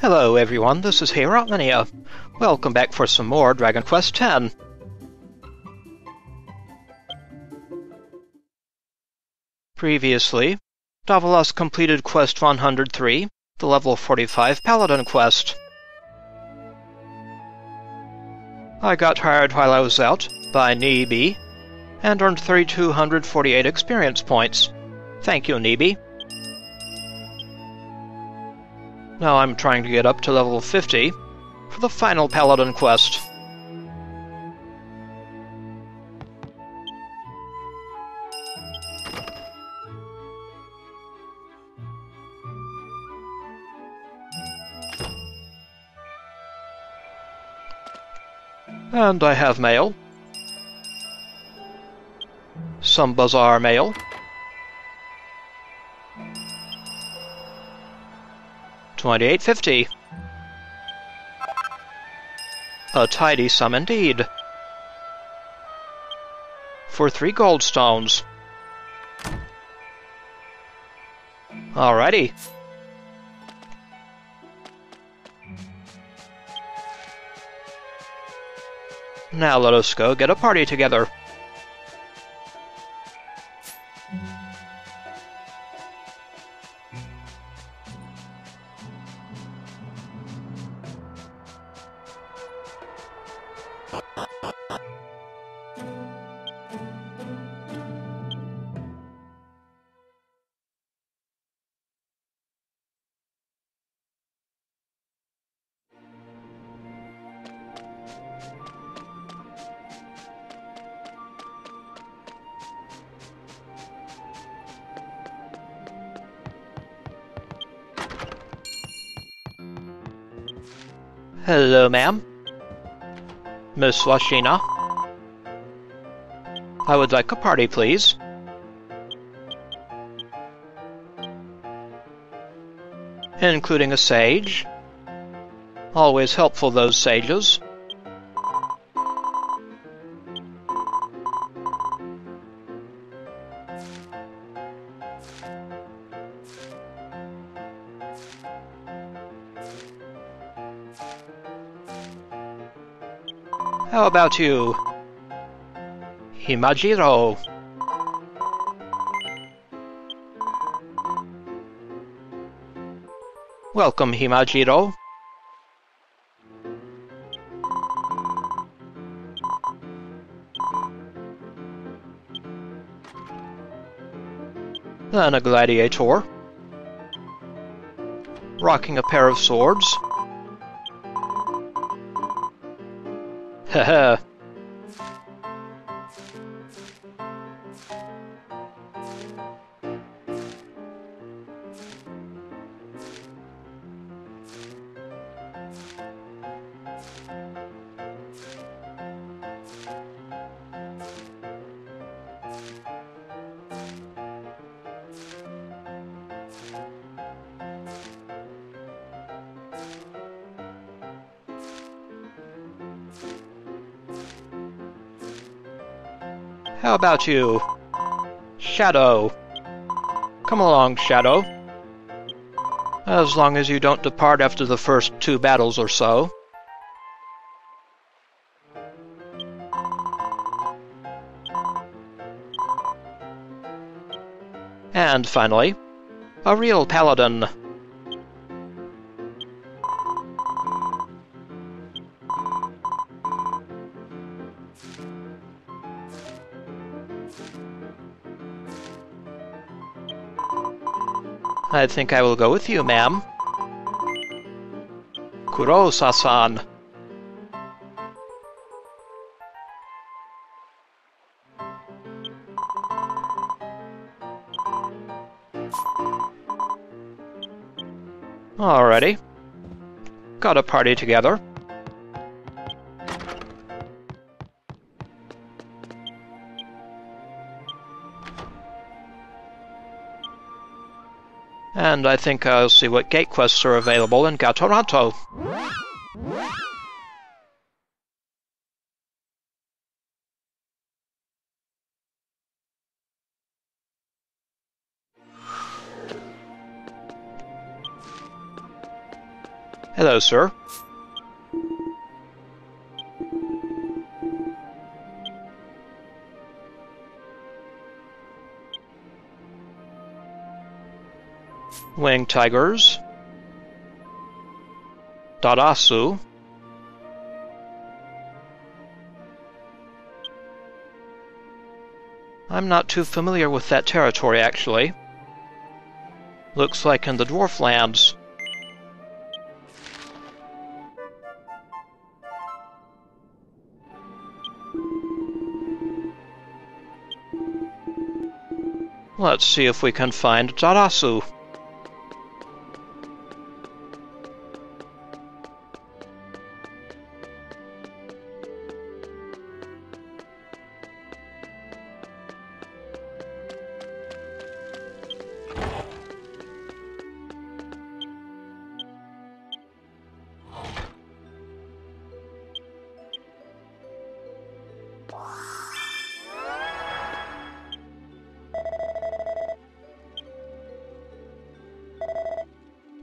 Hello everyone, this is Heorotlinea. Uh, welcome back for some more Dragon Quest X. Previously, Davilas completed Quest 103, the level 45 Paladin quest. I got hired while I was out by Nibi and earned 3,248 experience points. Thank you, Nibi. Now I'm trying to get up to level 50 for the final Paladin quest. And I have mail. Some bazaar mail. Twenty-eight fifty. A tidy sum indeed. For three gold stones. Alrighty. Now let us go get a party together. Hello, ma'am. Miss Washina. I would like a party, please. Including a sage. Always helpful, those sages. About you? Himajiro. Welcome, Himajiro. Then a gladiator. Rocking a pair of swords. Haha. About you? Shadow. Come along, Shadow. As long as you don't depart after the first two battles or so. And finally, a real paladin. I think I will go with you, ma'am. Kurosa-san. Alrighty. Got a party together. And I think I'll see what gate quests are available in Gatoranto. Hello, sir. Winged tigers. Darazu. I'm not too familiar with that territory, actually. Looks like in the Dwarf Lands. Let's see if we can find Darazu.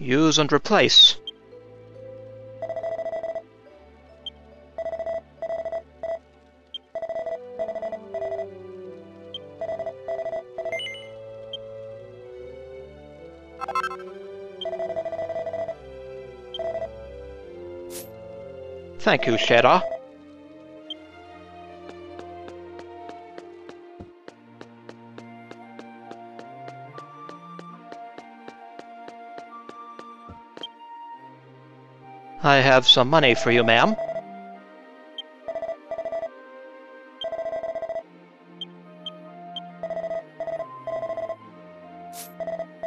Use and replace. Thank you, Shera. I have some money for you, ma'am.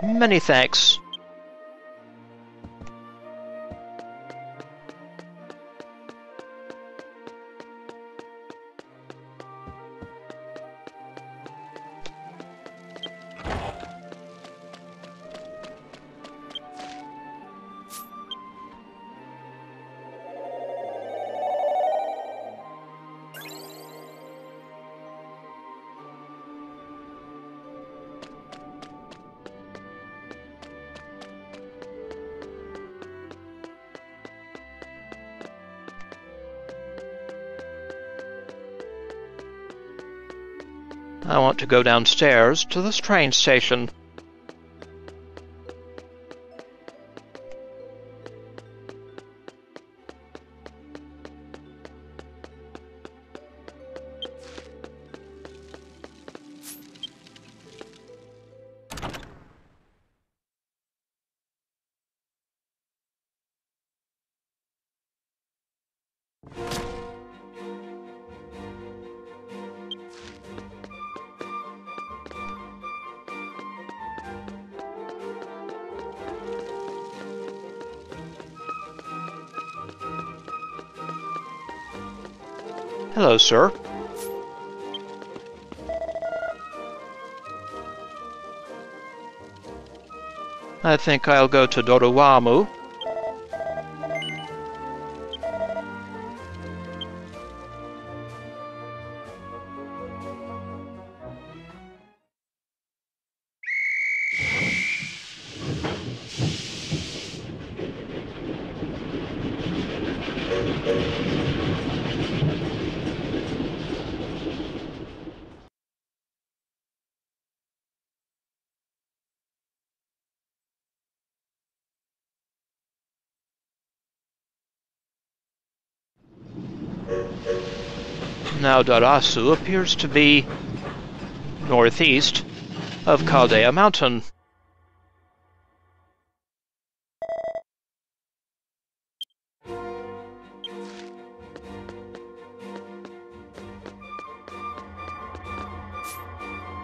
Many thanks. To go downstairs to this train station. Hello, sir. I think I'll go to Doruwaamu. Now Darazu appears to be northeast of Chaldea Mountain.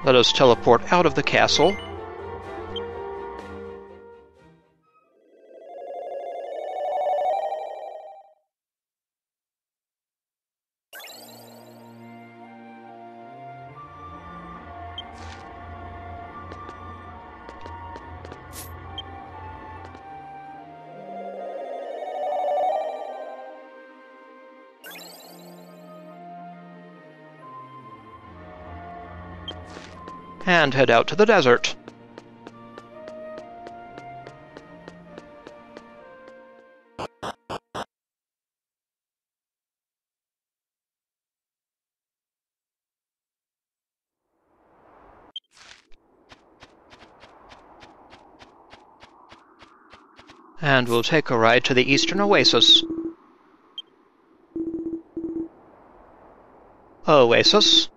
Let us teleport out of the castle. and head out to the desert. And we'll take a ride to the eastern oasis. Oasis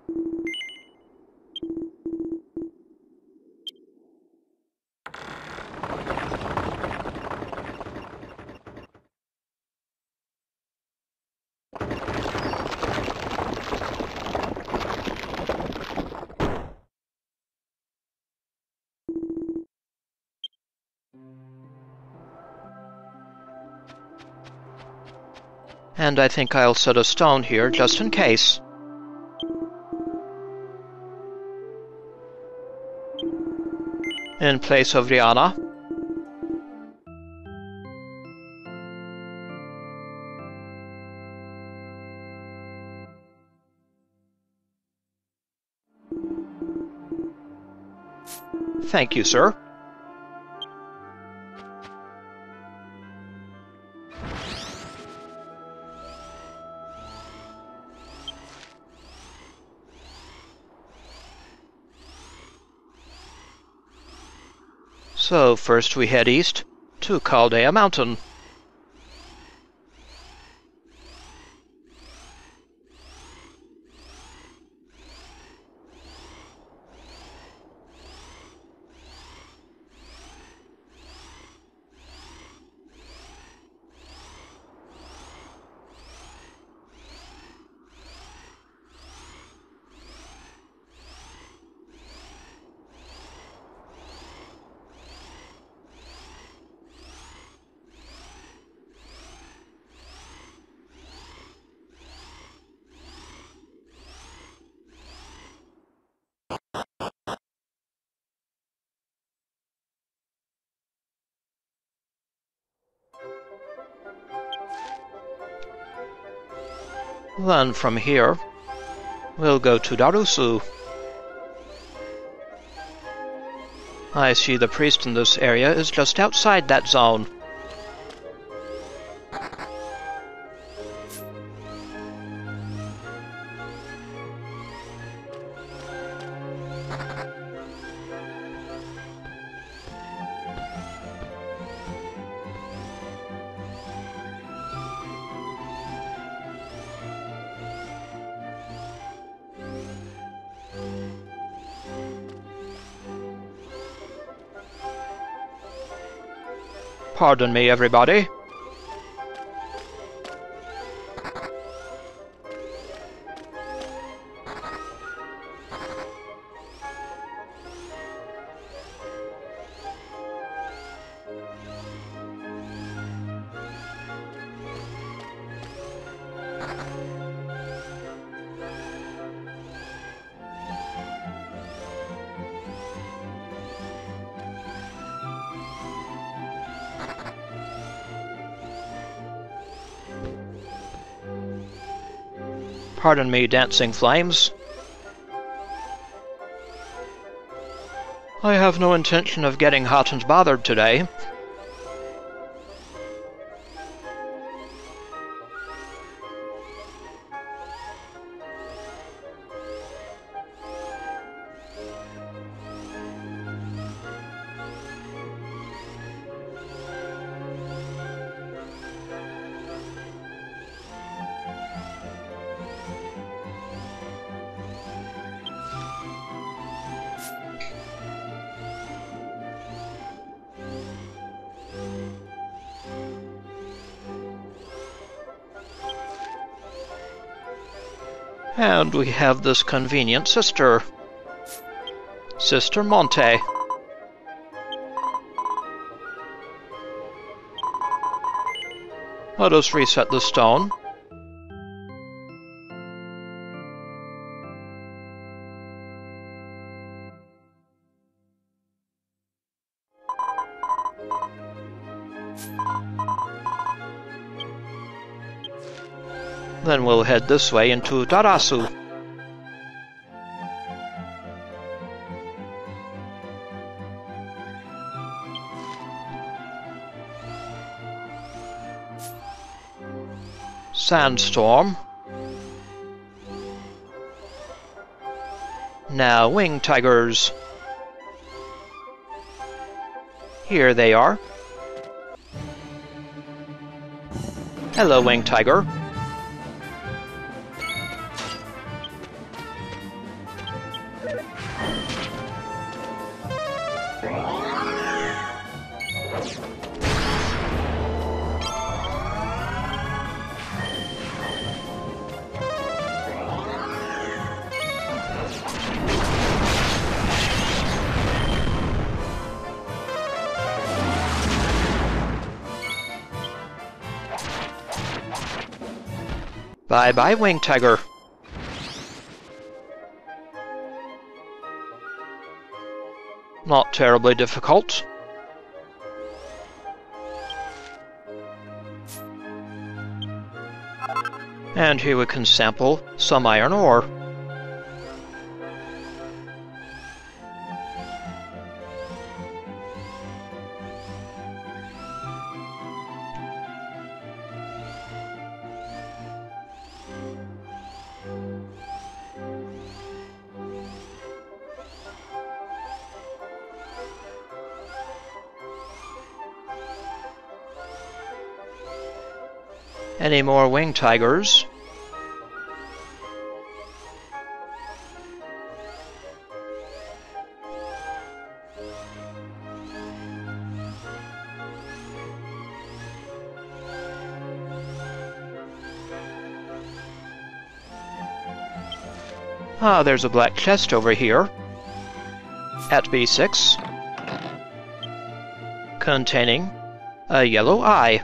And I think I'll set a stone here just in case. In place of Rihanna. Thank you, sir. First we head east to Chaldea Mountain. Then from here, we'll go to Darazu. I see the priest in this area is just outside that zone. Pardon me, everybody. Pardon me, dancing flames. I have no intention of getting hot and bothered today. And we have this convenient sister. Sister Monte. Let us reset the stone. Then we'll head this way into Darazu. Sandstorm. Now, Wing Tigers. Here they are. Hello, Wing Tiger. Bye bye, Winged Tiger. Not terribly difficult. And here we can sample some iron ore. Any more winged tigers? Ah, there's a black chest over here. At B6. Containing a yellow eye.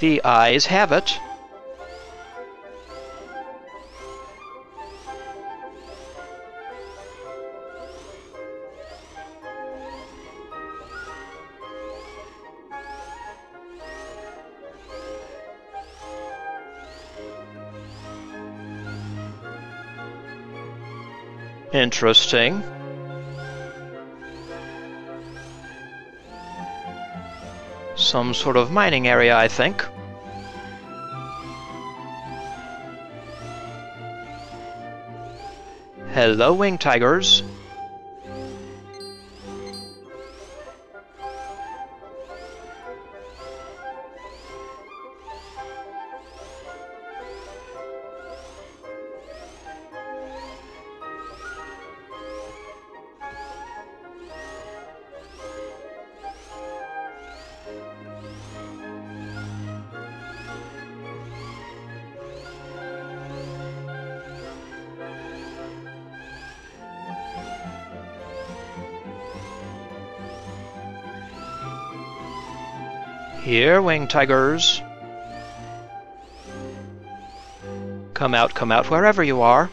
The eyes have it. Interesting. Some sort of mining area, I think. Hello, wing tigers. Here, winged tigers. Come out, come out, wherever you are.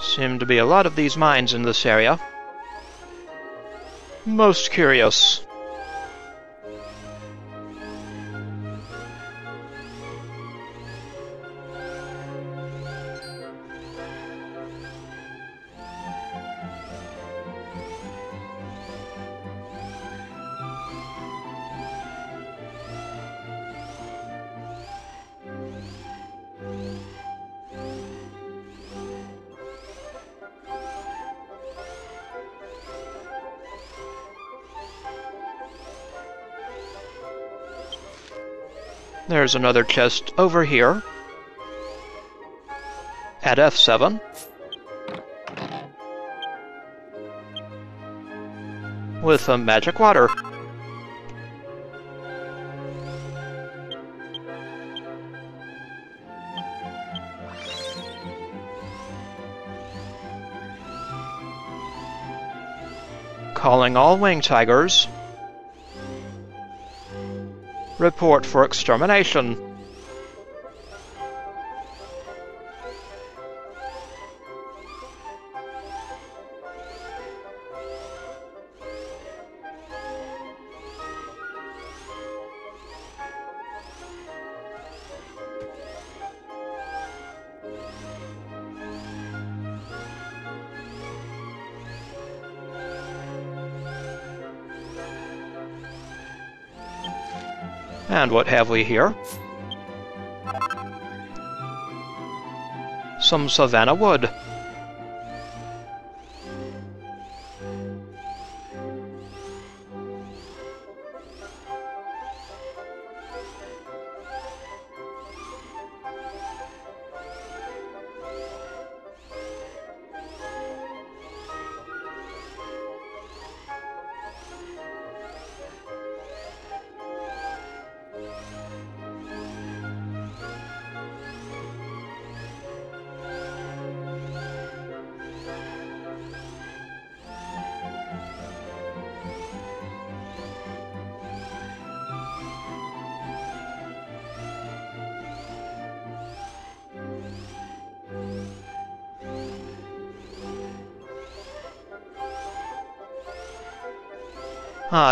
Seem to be a lot of these mines in this area. Most curious. There's another chest over here. At F7. With a magic water. Calling all wing tigers. Report for extermination. and what have we here? Some savanna wood.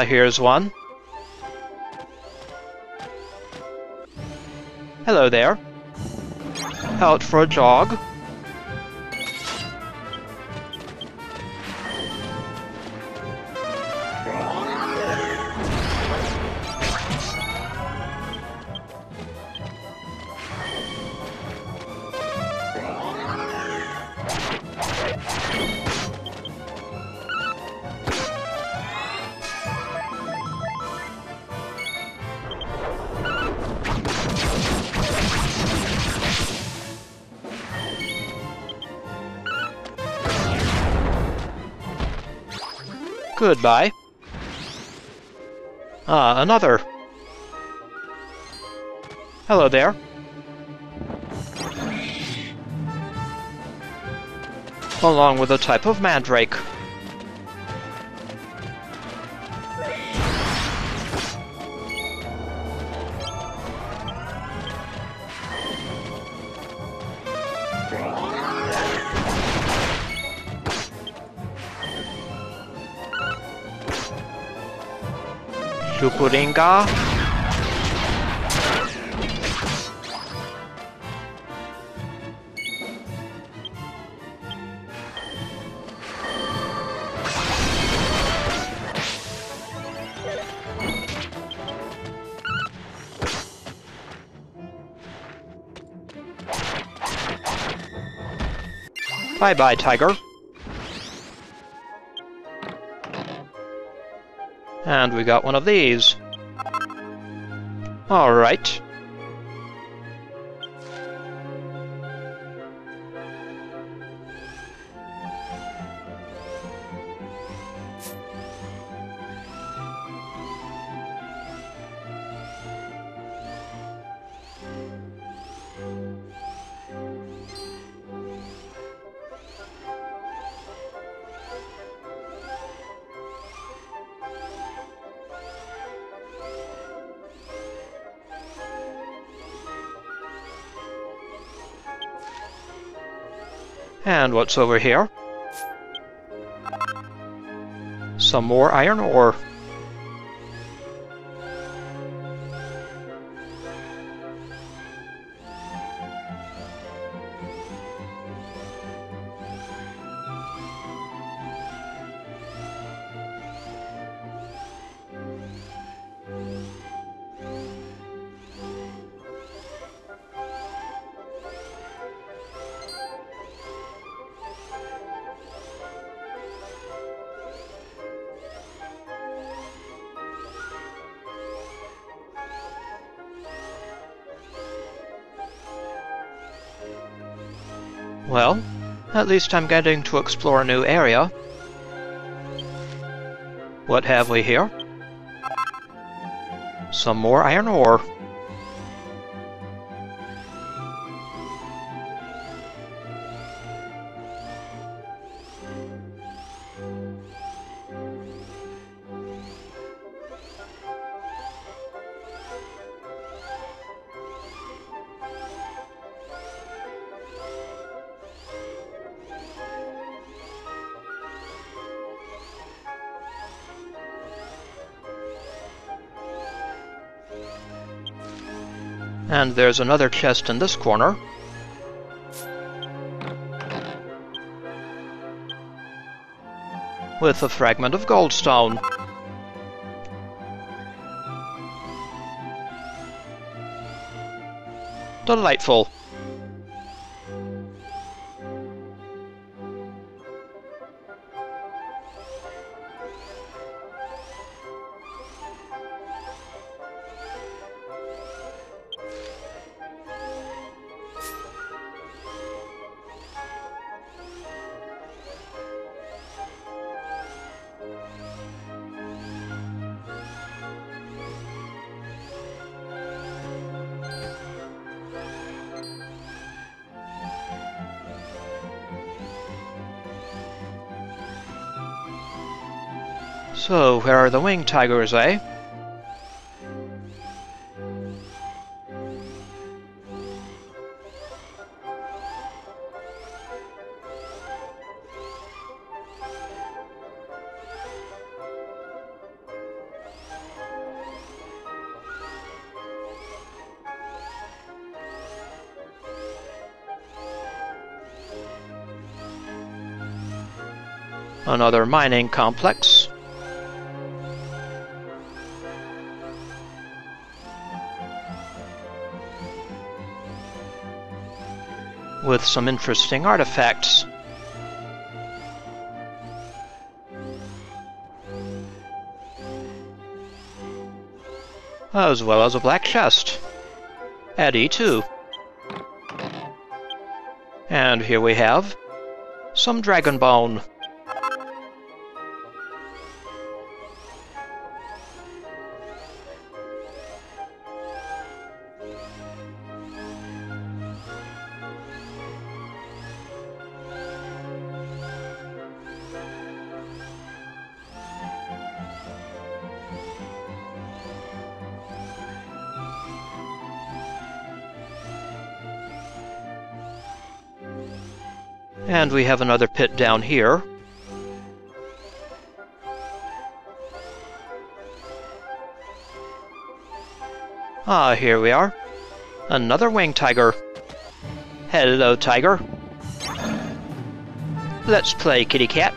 Here's one. Hello there. Out for a jog? Goodbye. Ah, another. Hello there. Along with a type of mandrake. Chupuringa. Bye-bye, tiger. And we got one of these. Alright. And what's over here? Some more iron ore. At least I'm getting to explore a new area. What have we here? Some more iron ore. There's another chest in this corner. With a fragment of goldstone. Delightful. So, where are the winged tigers, eh? Another mining complex. With some interesting artifacts. As well as a black chest. Eddie, too. And here we have some dragon bone. And we have another pit down here. Ah, here we are. Another winged tiger. Hello, tiger. Let's play kitty cat.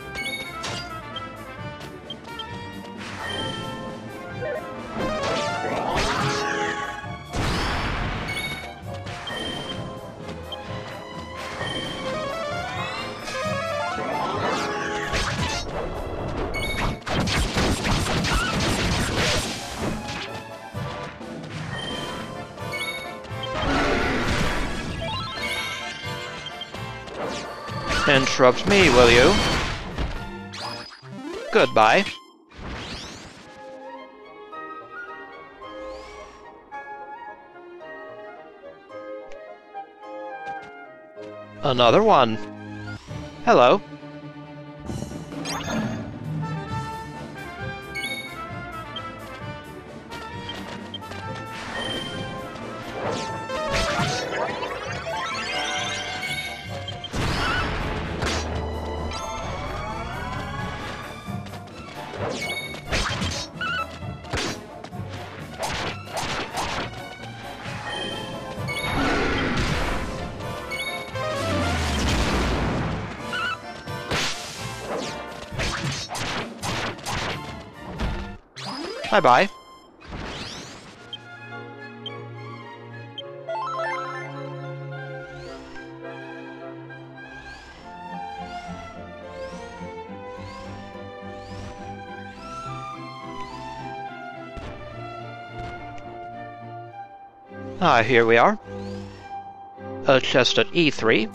Interrupt me, will you? Goodbye. Another one. Hello. Bye-bye. Ah, here we are. A chest at E3.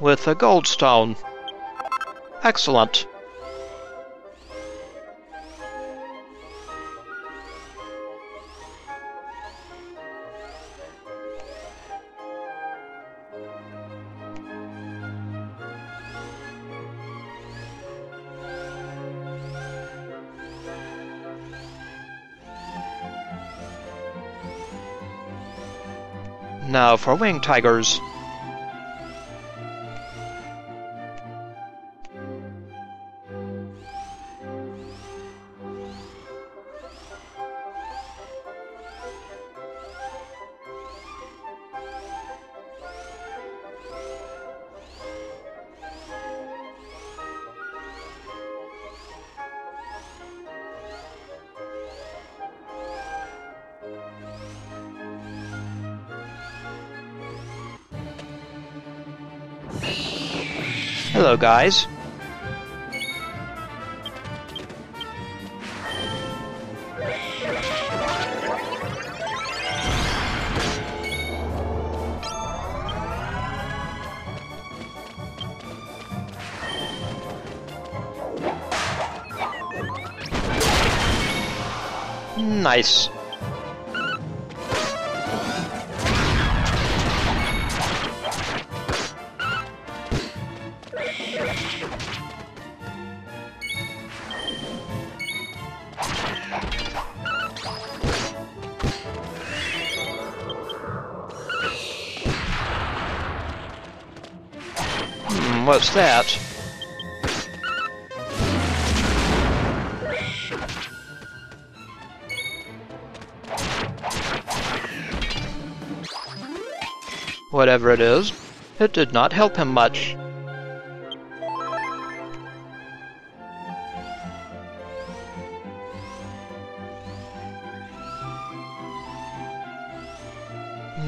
With a goldstone. Excellent. For winged tigers. Guys. Nice. What's that? Whatever it is, it did not help him much.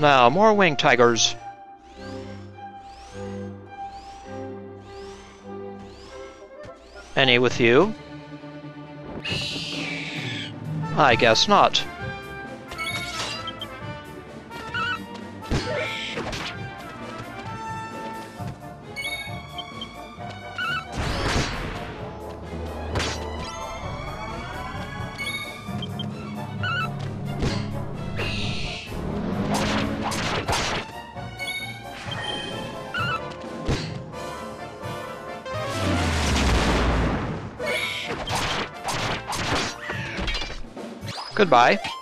Now, more wing tigers. Any with you? I guess not. Goodbye.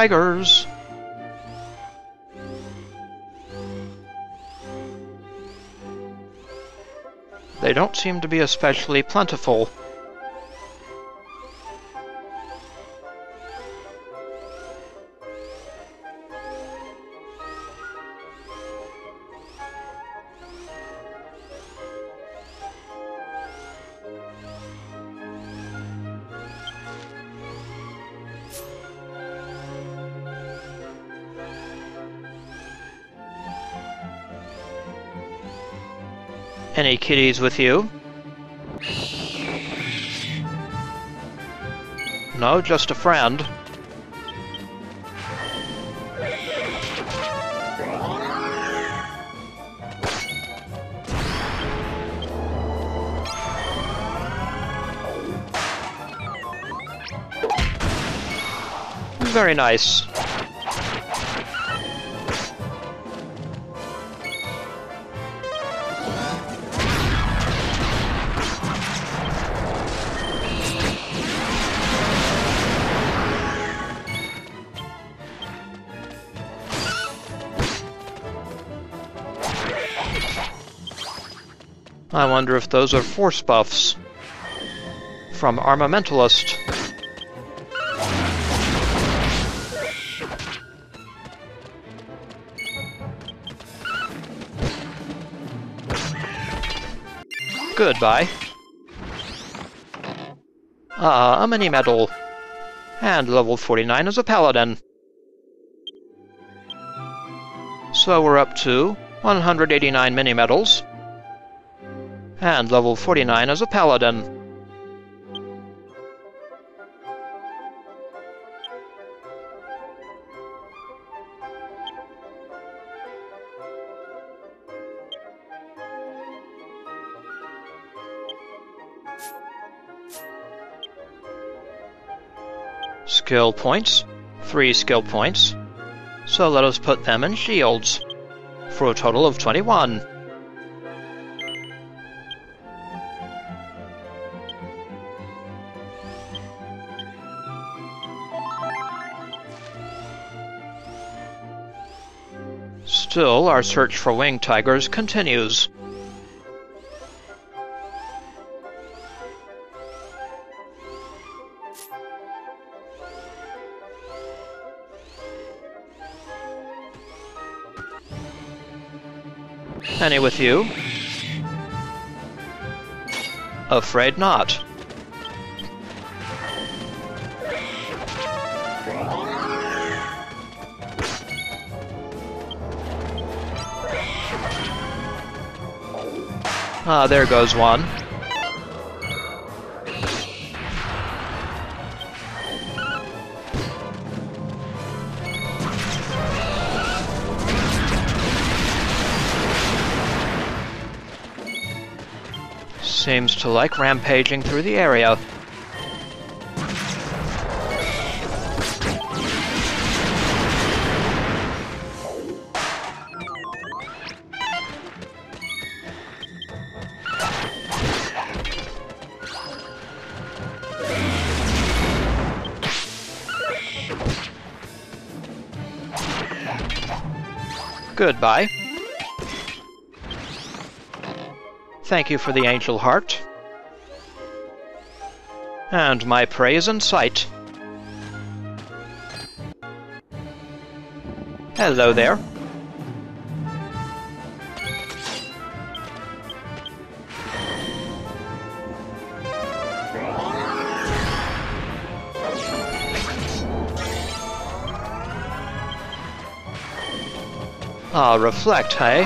Tigers. They don't seem to be especially plentiful. Any kitties with you? No, just a friend. Very nice. I wonder if those are force buffs from Armamentalist. Goodbye. Ah, a mini medal. And level 49 as a paladin. So we're up to 189 mini medals and level 49 as a paladin. Skill points. Three skill points. So let us put them in shields. For a total of 21. Still, our search for winged tigers continues. Any with you? Afraid not. Ah, there goes one. Seems to like rampaging through the area. Goodbye. Thank you for the angel heart. And my praise and sight. Hello there. Ah, reflect, hey?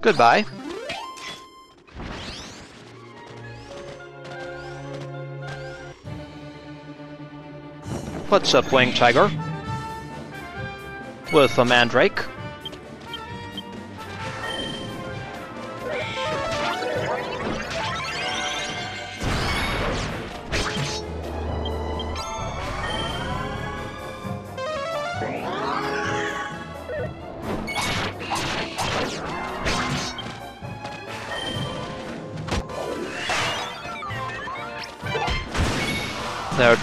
Goodbye. What's up, Winged Tiger? With a Mandrake.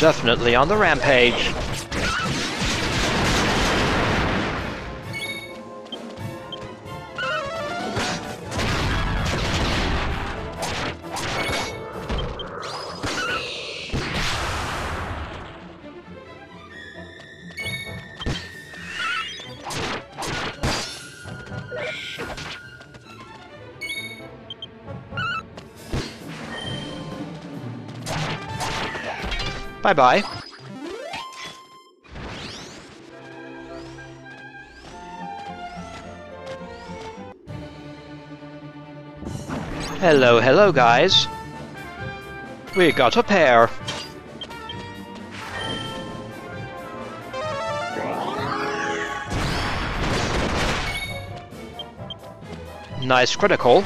Definitely on the rampage. Bye-bye. Hello, hello, guys. We got a pair. Nice critical.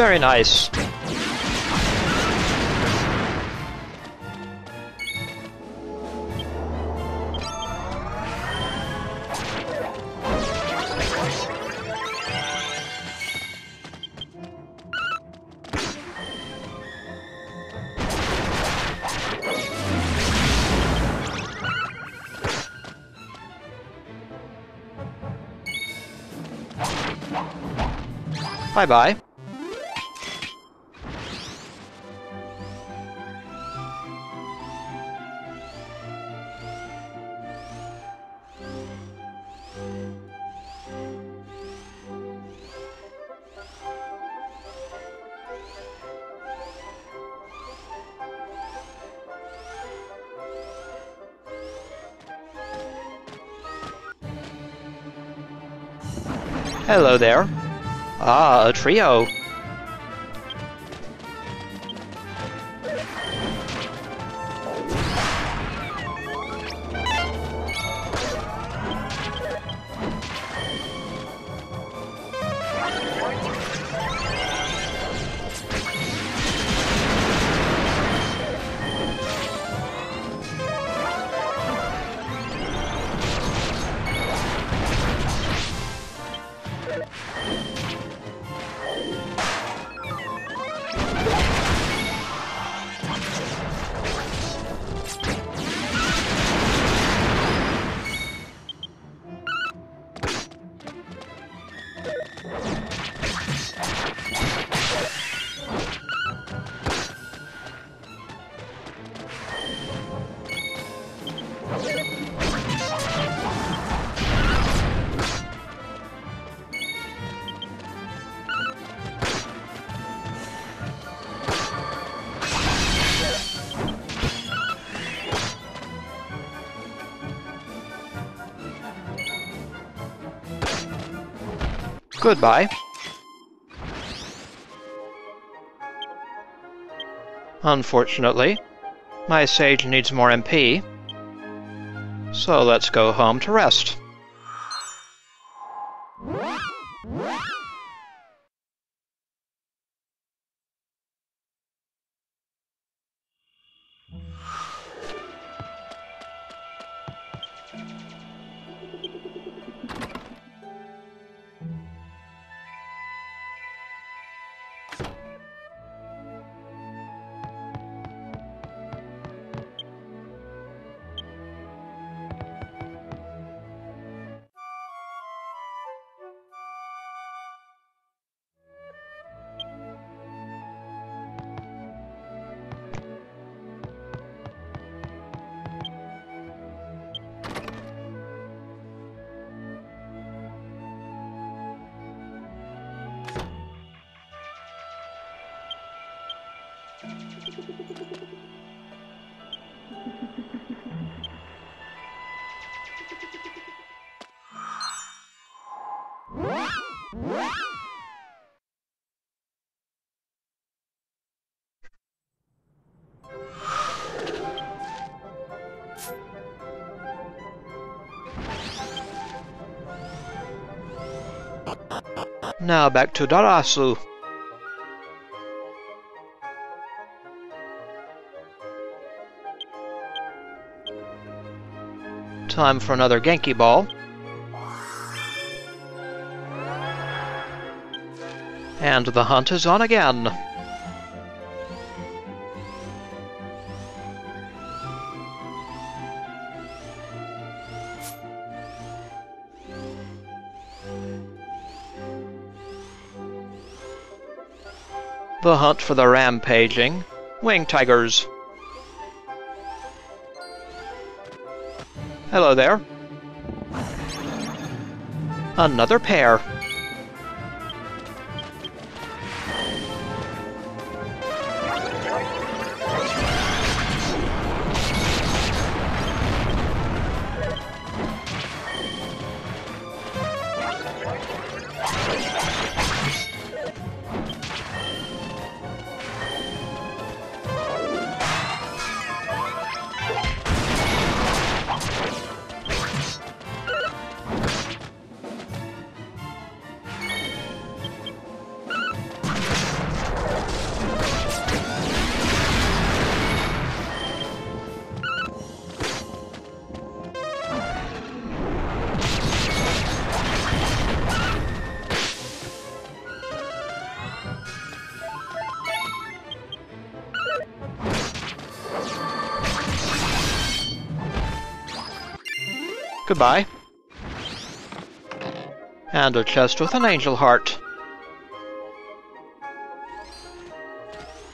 Very nice. Bye-bye. Hello there. Ah, a trio. Goodbye. Unfortunately, my sage needs more MP. So let's go home to rest. Now back to Darazu. Time for another Genki Ball. And the hunt is on again. Hunt for the rampaging wing tigers. Hello there. Another pair. And a chest with an angel heart.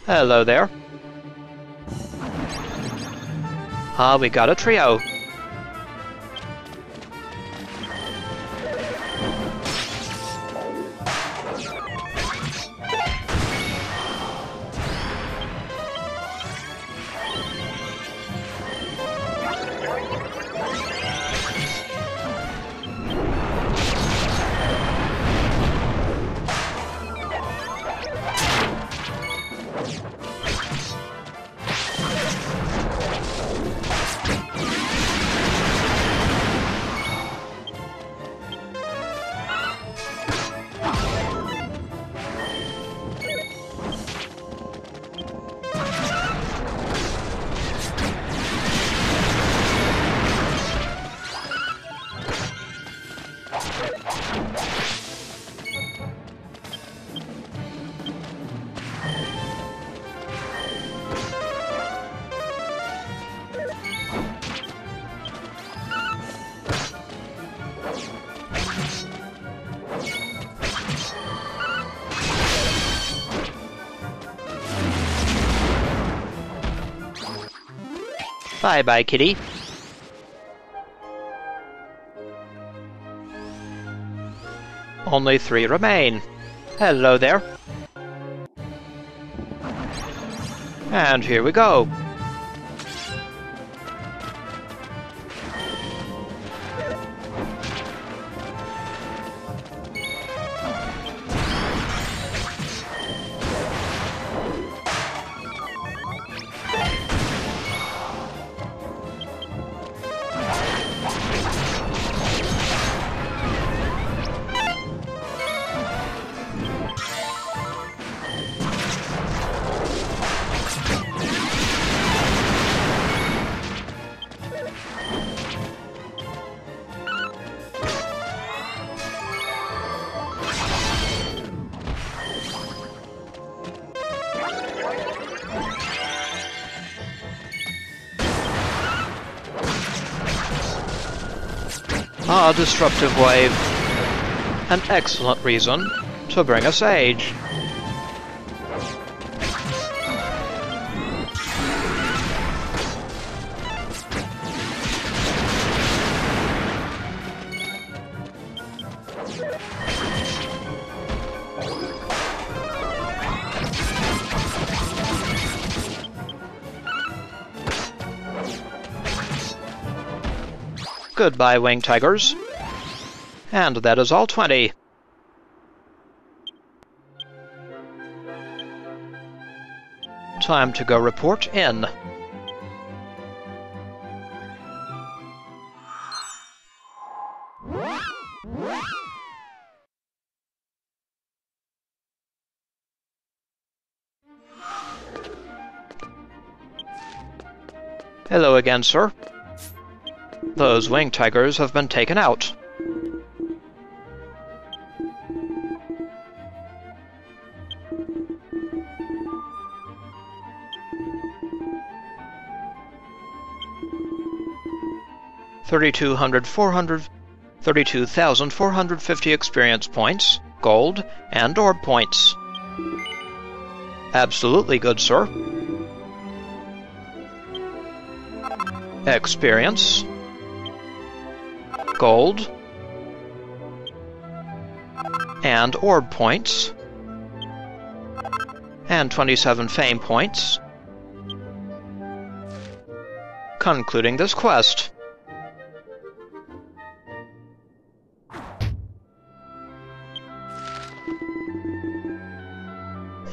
Hello there. Ah, we got a trio. Bye bye, kitty. Only three remain. Hello there. And here we go. Ah, disruptive wave. An excellent reason to bring a sage. Goodbye, Wing Tigers. And that is all 20. Time to go report in. Hello again, sir. Those wing tigers have been taken out. Thirty-two hundred, four hundred, thirty-two thousand four hundred fifty experience points, gold, and orb points. Absolutely good, sir. Experience gold, and orb points, and 27 fame points, concluding this quest.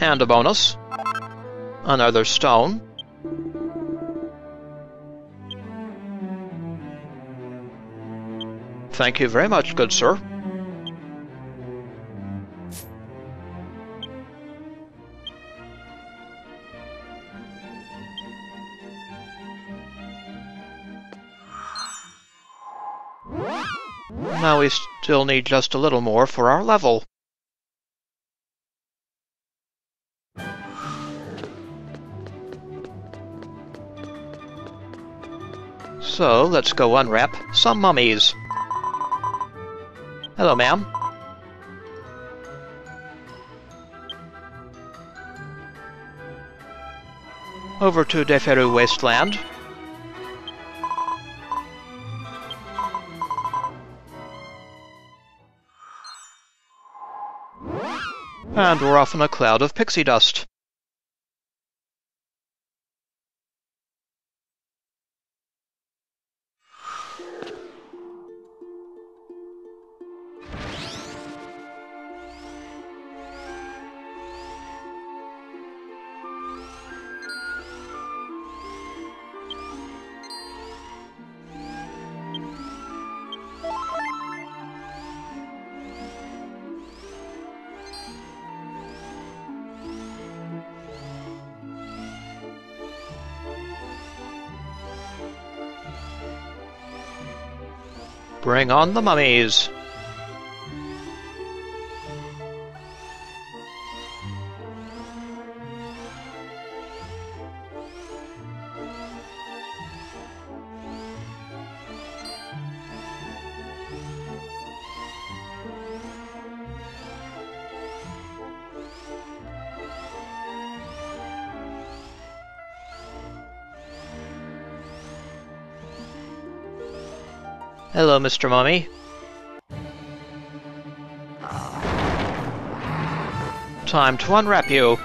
And a bonus, another stone, Thank you very much, good sir. Now we still need just a little more for our level. So, let's go unwrap some mummies. Hello, ma'am. Over to Deferu Wasteland. And we're off in a cloud of pixie dust. Bring on the mummies! Hello, Mr. Mummy. Time to unwrap you.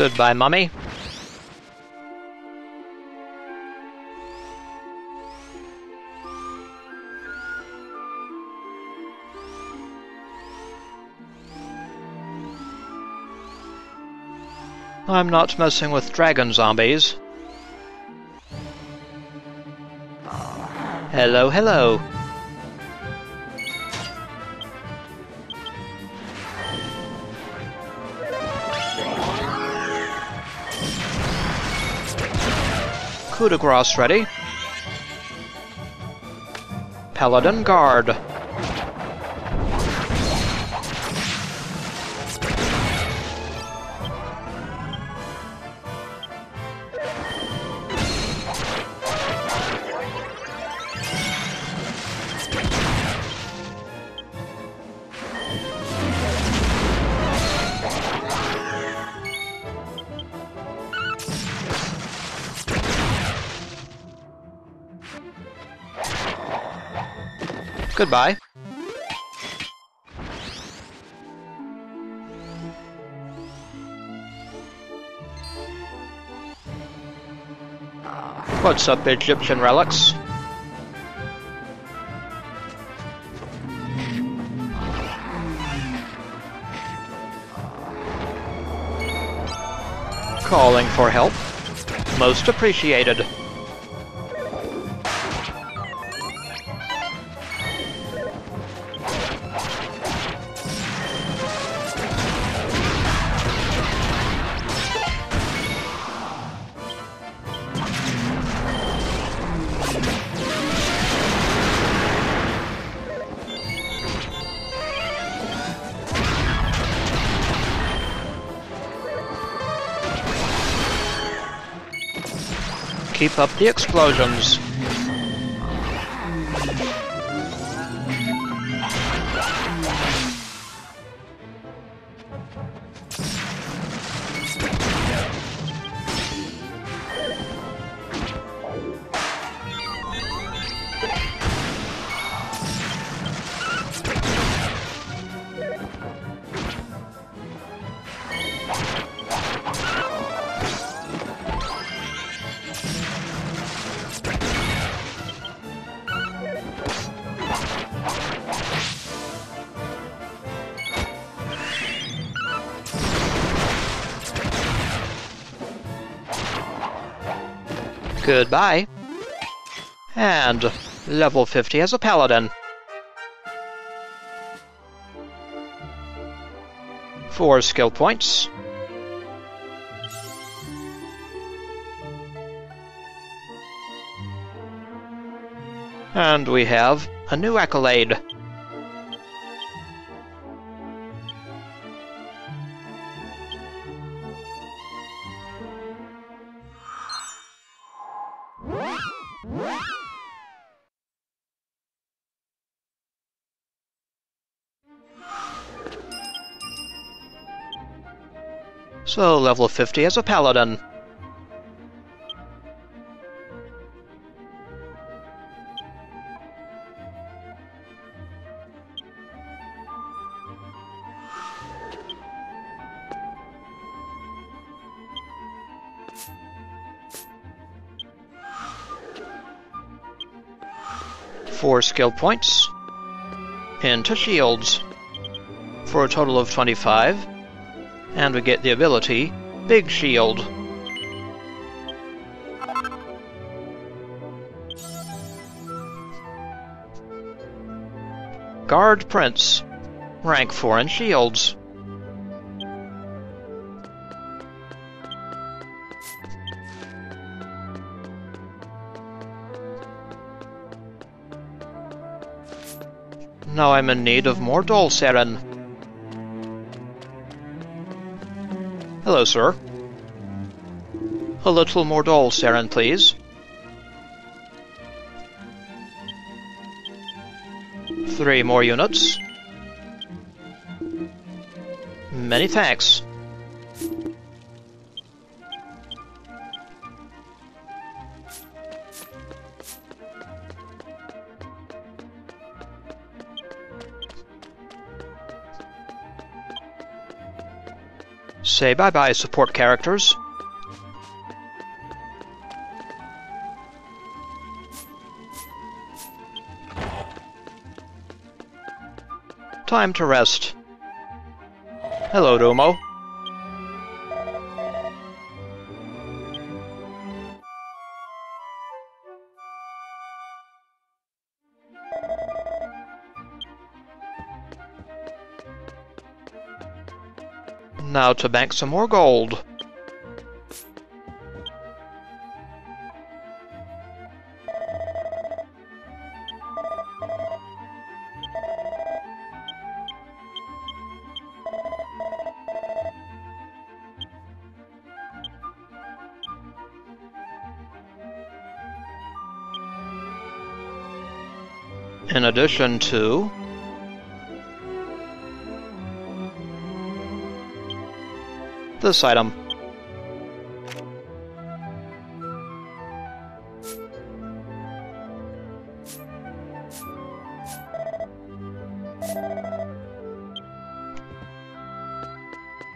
Goodbye, Mummy. I'm not messing with dragon zombies. Hello, hello. Coup de grace ready. Paladin Guard. What's up, Egyptian relics? Calling for help. Most appreciated. Keep up the explosions. Goodbye. And level 50 as a paladin. Four skill points. And we have a new accolade. So, level 50 as a paladin. Four skill points. Into shields. For a total of 25 and we get the ability Big Shield. Guard Prince, rank 4 in Shields. Now I'm in need of more Dulcerin. Hello, sir. A little more doll, Saren, please. Three more units. Many thanks. Say bye-bye, support characters. Time to rest. Hello, Domo. Now to bank some more gold. In addition to this item.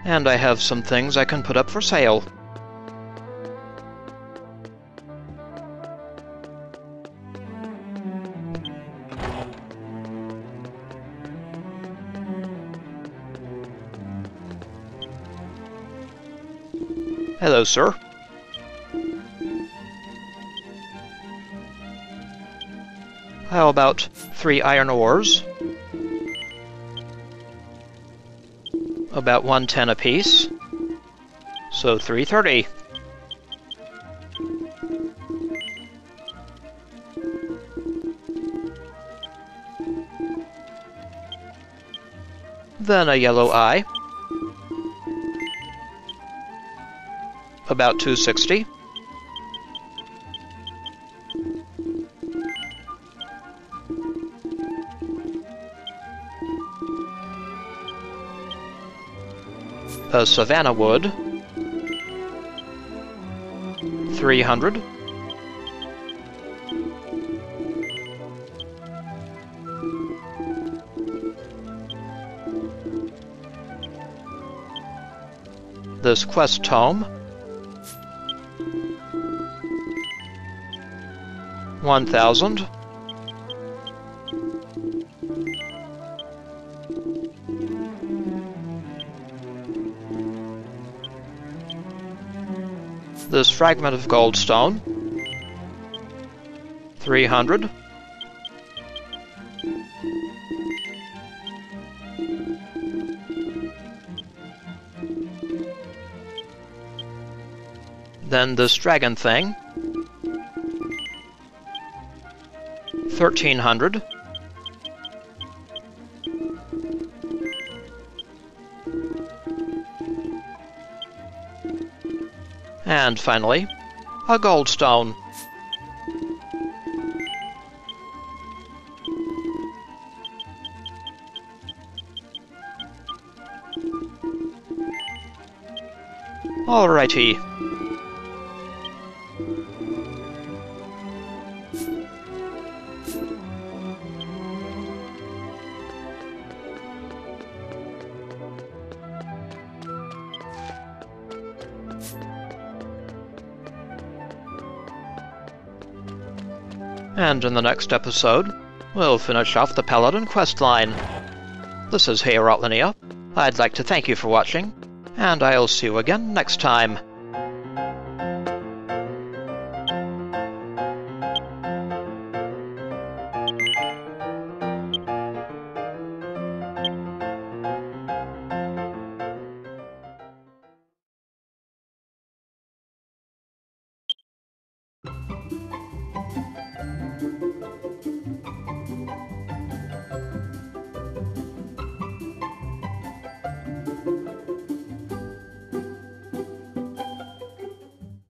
And I have some things I can put up for sale. Sir. How about three iron ores? About 110 apiece. So 330. Then a yellow eye. About 260. A Savannah Wood. 300. This quest tome. 1000. This fragment of goldstone. 300. Then this dragon thing. 1300. And finally, a goldstone. Alrighty. And in the next episode, we'll finish off the Paladin quest line. This is Hey I'd like to thank you for watching, and I'll see you again next time.